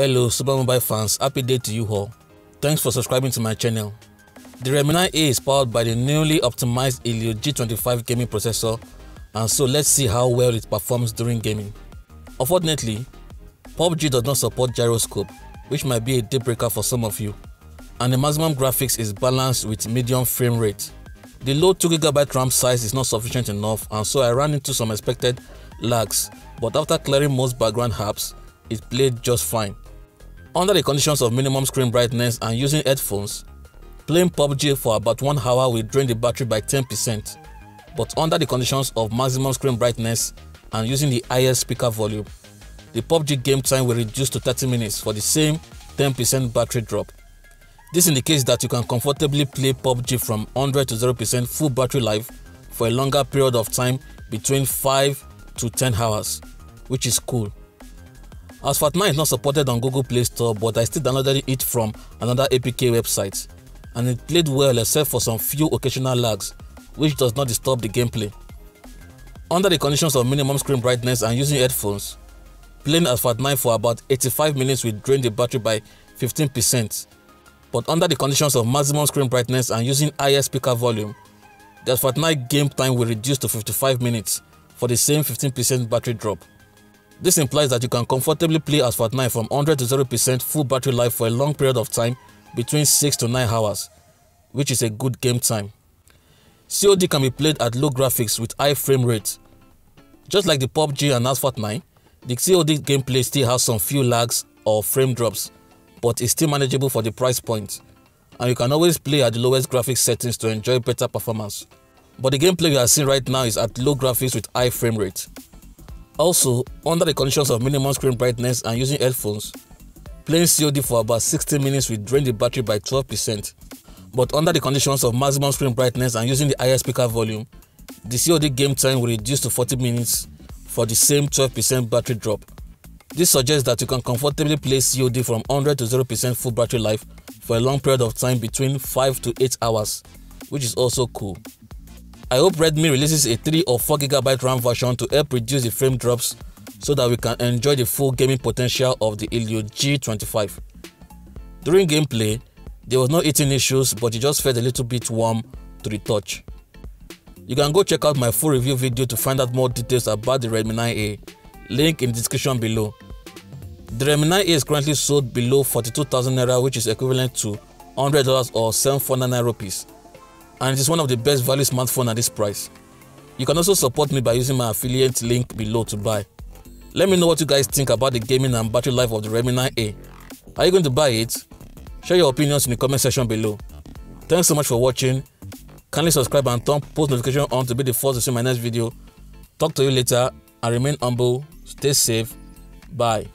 Hello Super Mobile fans, happy day to you all. Thanks for subscribing to my channel. The Redmi 9A is powered by the newly optimized Helio G25 gaming processor and so let's see how well it performs during gaming. Unfortunately, PUBG does not support gyroscope which might be a deal breaker for some of you and the maximum graphics is balanced with medium frame rate. The low 2GB RAM size is not sufficient enough and so I ran into some expected lags but after clearing most background apps, it played just fine. Under the conditions of minimum screen brightness and using headphones, playing PUBG for about 1 hour will drain the battery by 10% but under the conditions of maximum screen brightness and using the highest speaker volume, the PUBG game time will reduce to 30 minutes for the same 10% battery drop. This indicates that you can comfortably play PUBG from 100 to 0% full battery life for a longer period of time between 5 to 10 hours, which is cool. Asphalt 9 is not supported on Google Play Store but I still downloaded it from another APK website and it played well except for some few occasional lags which does not disturb the gameplay. Under the conditions of minimum screen brightness and using headphones, playing Asphalt 9 for about 85 minutes will drain the battery by 15% but under the conditions of maximum screen brightness and using higher speaker volume, the 9 game time will reduce to 55 minutes for the same 15% battery drop. This implies that you can comfortably play Asphalt 9 from 100 to 0% full battery life for a long period of time between 6 to 9 hours, which is a good game time. COD can be played at low graphics with high frame rate. Just like the PUBG and Asphalt 9, the COD gameplay still has some few lags or frame drops but it's still manageable for the price point and you can always play at the lowest graphics settings to enjoy better performance. But the gameplay we are seeing right now is at low graphics with high frame rate. Also, under the conditions of minimum screen brightness and using headphones, playing COD for about 60 minutes will drain the battery by 12%. But under the conditions of maximum screen brightness and using the higher speaker volume, the COD game time will reduce to 40 minutes for the same 12% battery drop. This suggests that you can comfortably play COD from 100 to 0% full battery life for a long period of time between 5 to 8 hours, which is also cool. I hope Redmi releases a 3 or 4GB RAM version to help reduce the frame drops so that we can enjoy the full gaming potential of the Helio G25. During gameplay, there was no eating issues but it just felt a little bit warm to the touch. You can go check out my full review video to find out more details about the Redmi 9A link in the description below. The Redmi 9A is currently sold below 42,000 naira which is equivalent to $100 or 749 rupees and it is one of the best value smartphone at this price. You can also support me by using my affiliate link below to buy. Let me know what you guys think about the gaming and battery life of the Redmi 9A. Are you going to buy it? Share your opinions in the comment section below. Thanks so much for watching. Kindly subscribe and turn post notification on to be the first to see my next video. Talk to you later and remain humble Stay safe. Bye.